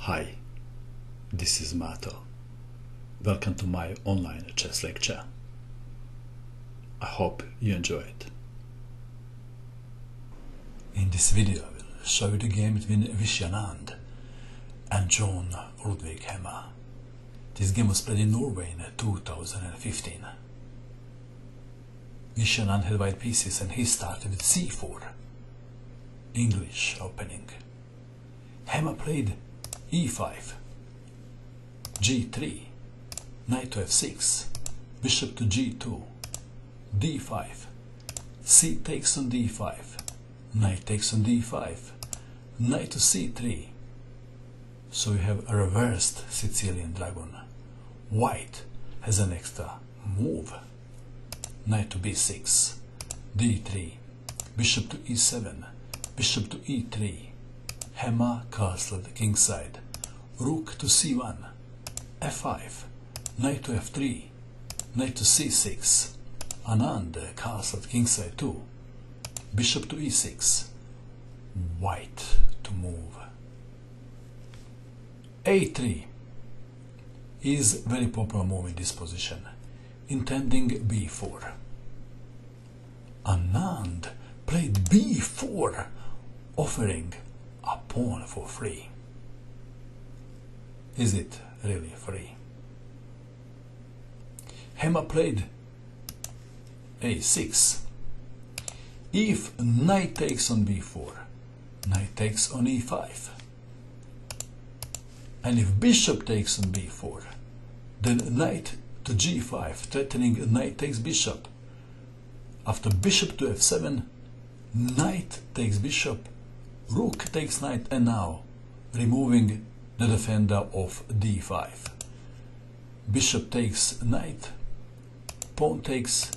Hi, this is Mato. Welcome to my online chess lecture. I hope you enjoy it. In this video I will show you the game between Vishy and Jon Ludvig Hammer. This game was played in Norway in 2015. Vishy had white pieces and he started with c4, English opening. Hammer played e5, g3, knight to f6, bishop to g2, d5, c takes on d5, knight takes on d5, knight to c3. So you have a reversed Sicilian dragon. White has an extra move. Knight to b6, d3, bishop to e7, bishop to e3, Hammer castle kingside, rook to c1, f5, knight to f3, knight to c6, Anand castled kingside too, bishop to e6, white to move. a3 is very popular move in this position, intending b4. Anand played b4, offering a pawn for free. Is it really free? Hammer played a6. If knight takes on b4, knight takes on e5. And if bishop takes on b4, then knight to g5, threatening knight takes bishop. After bishop to f7, knight takes bishop, rook takes knight and now removing the defender of d5 bishop takes knight pawn takes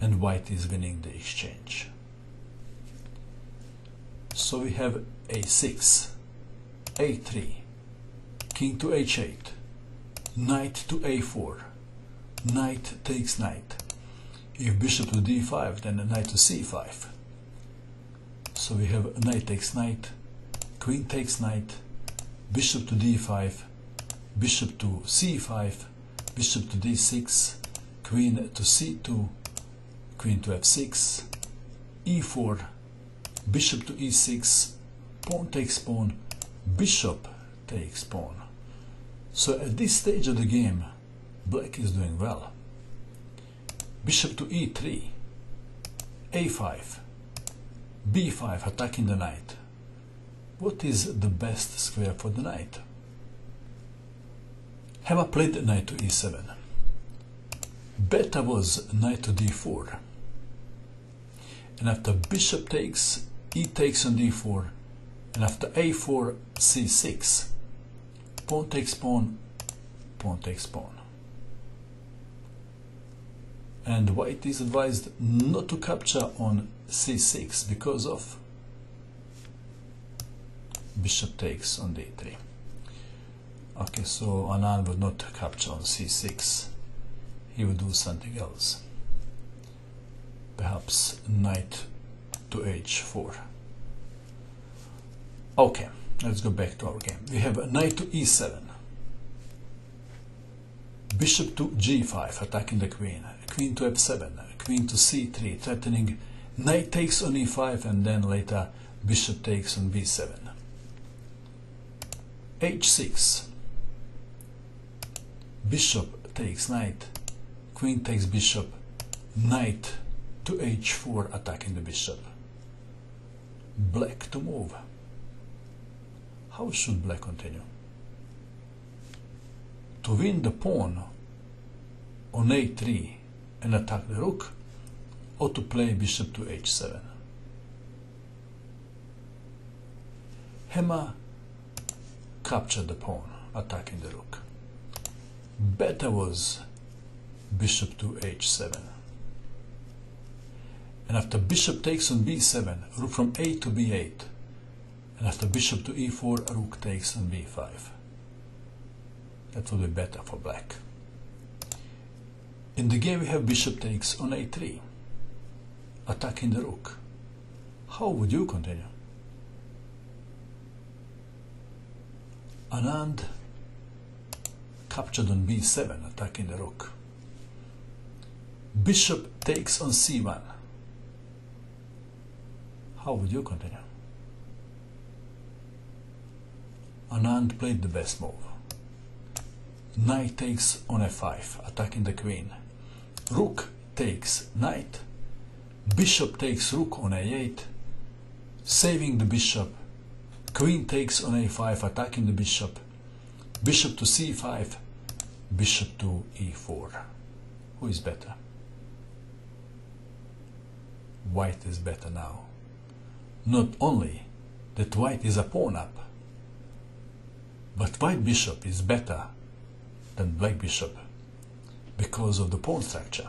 and white is winning the exchange. So we have a6 a3 king to h8 knight to a4 knight takes knight. If bishop to d5 then knight to c5 so we have knight takes knight, queen takes knight, bishop to d5, bishop to c5, bishop to d6, queen to c2, queen to f6, e4, bishop to e6, pawn takes pawn, bishop takes pawn. So at this stage of the game, black is doing well. Bishop to e3, a5, b5 attacking the knight. What is the best square for the knight? have I played knight to e7. Beta was knight to d4. And after bishop takes, e takes on d4. And after a4, c6. Pawn takes pawn, pawn takes pawn. And why it is advised not to capture on c6 because of bishop takes on d3 okay so Anand would not capture on c6 he would do something else. Perhaps knight to h4 okay let's go back to our game. We have knight to e7 bishop to g5 attacking the queen. Queen to f7 queen to c3 threatening. Knight takes on e5 and then later bishop takes on b7 h6 bishop takes knight. Queen takes bishop. Knight to h4 attacking the bishop. Black to move. How should black continue? To win the pawn on a3 and attack the rook or to play bishop to h7. Hammer captured the pawn, attacking the rook. Better was bishop to h7. And after bishop takes on b7, rook from a to b8. And after bishop to e4, rook takes on b5. That would be better for black. In the game we have bishop takes on a3 attacking the rook. How would you continue? Anand captured on b7, attacking the rook. Bishop takes on c1. How would you continue? Anand played the best move. Knight takes on f5, attacking the queen. Rook takes knight. Bishop takes rook on a8, saving the bishop. Queen takes on a5, attacking the bishop. Bishop to c5, bishop to e4. Who is better? White is better now. Not only that white is a pawn up, but white bishop is better than black bishop because of the pawn structure.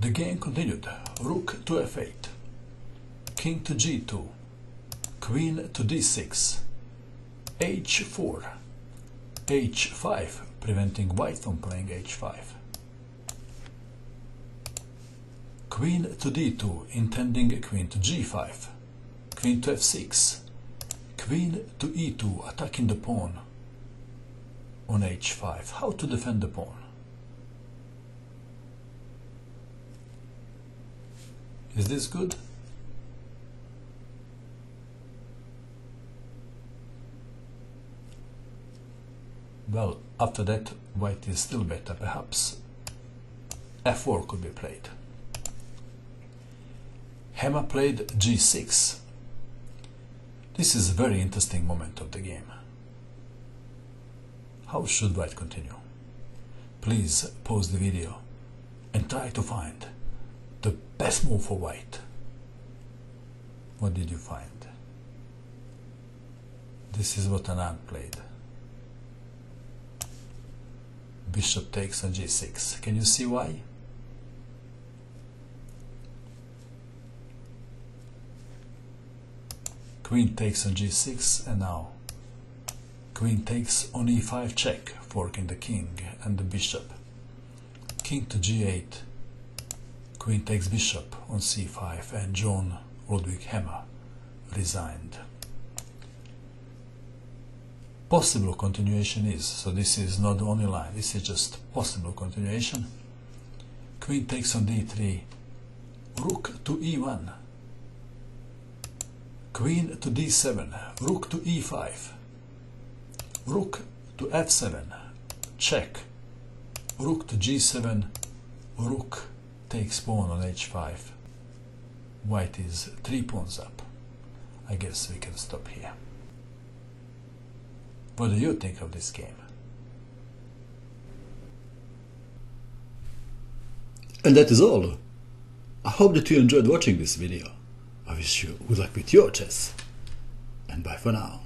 The game continued. Rook to f8, king to g2, queen to d6, h4, h5, preventing white from playing h5. Queen to d2, intending queen to g5, queen to f6, queen to e2, attacking the pawn on h5. How to defend the pawn? Is this good? Well, after that, white is still better. Perhaps f4 could be played. Hammer played g6. This is a very interesting moment of the game. How should white continue? Please pause the video and try to find the best move for white. What did you find? This is what Anand played. Bishop takes on g6. Can you see why? Queen takes on g6 and now Queen takes on e5 check, forking the king and the bishop. King to g8. Queen takes bishop on c5 and Jon Ludvig Hammer resigned. Possible continuation is, so this is not the only line, this is just possible continuation. Queen takes on d3, rook to e1, queen to d7, rook to e5, rook to f7, check, rook to g7, rook takes pawn on h5. White is three pawns up. I guess we can stop here. What do you think of this game? And that is all. I hope that you enjoyed watching this video. I wish you good luck with your chess. And bye for now.